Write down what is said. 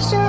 show.